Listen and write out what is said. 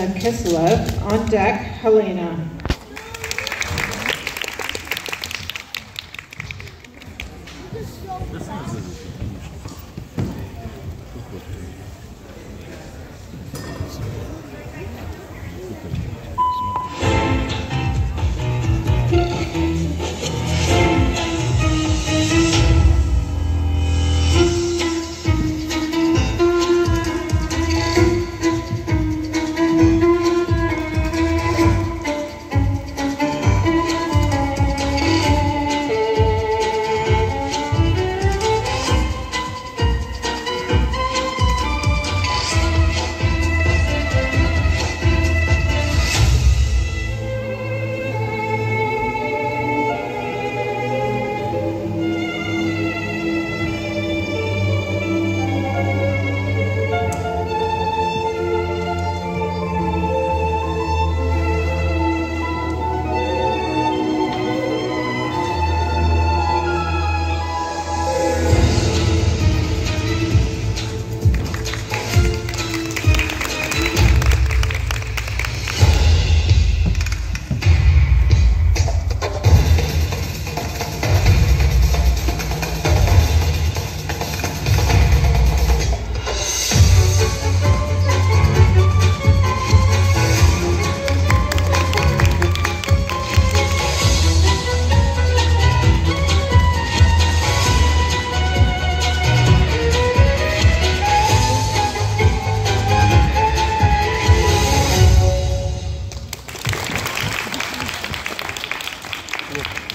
Madame Keselev. On deck, Helena. This is Look.